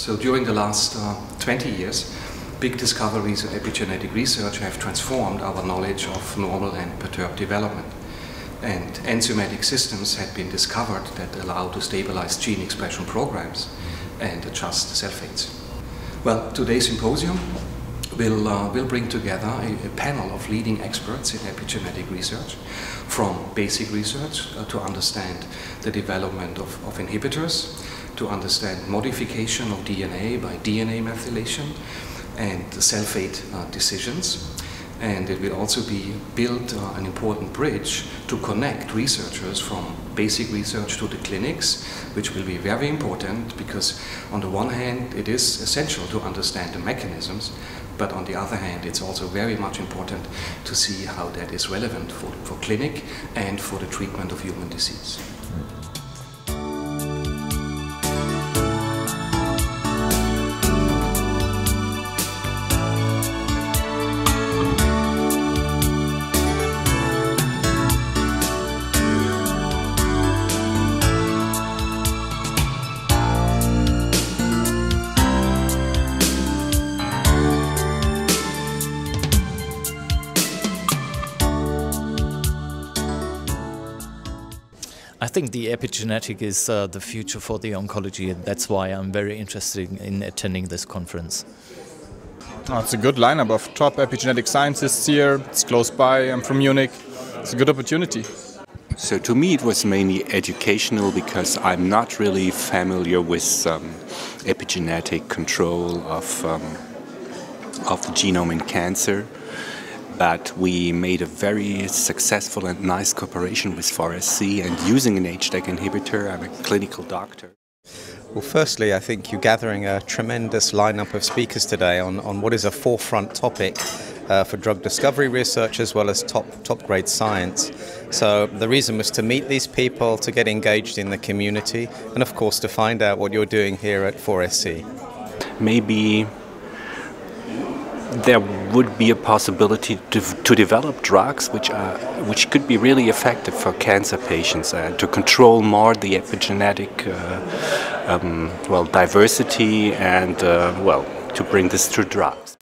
So during the last uh, 20 years, big discoveries in epigenetic research have transformed our knowledge of normal and perturbed development. And enzymatic systems had been discovered that allow to stabilize gene expression programs and adjust cell fates. Well, today's symposium will, uh, will bring together a, a, panel of leading experts in epigenetic research from basic research uh, to understand the development of, of inhibitors, to understand modification of DNA by DNA methylation and cell fate uh, decisions. And it will also be built uh, an important bridge to connect researchers from basic research to the clinics, which will be very important because on the one hand it is essential to understand the mechanisms, but on the other hand, it's also very much important to see how that is relevant for, for clinic and for the treatment of human disease. I think the epigenetic is uh, the future for the oncology, and that's why I'm very interested in attending this conference. Oh, it's a good lineup of top epigenetic scientists here. It's close by. I'm from Munich. It's a good opportunity. So to me, it was mainly educational because I'm not really familiar with um, epigenetic control of um, of the genome in cancer but we made a very successful and nice cooperation with 4SC and using an HDAC inhibitor, I'm a clinical doctor. Well, firstly, I think you're gathering a tremendous lineup of speakers today on, on what is a forefront topic uh, for drug discovery research as well as top, top grade science. So, the reason was to meet these people, to get engaged in the community, and of course, to find out what you're doing here at 4SC. Maybe there would be a possibility to, to develop drugs which are which could be really effective for cancer patients and uh, to control more the epigenetic uh, um, well diversity and uh, well to bring this to drugs.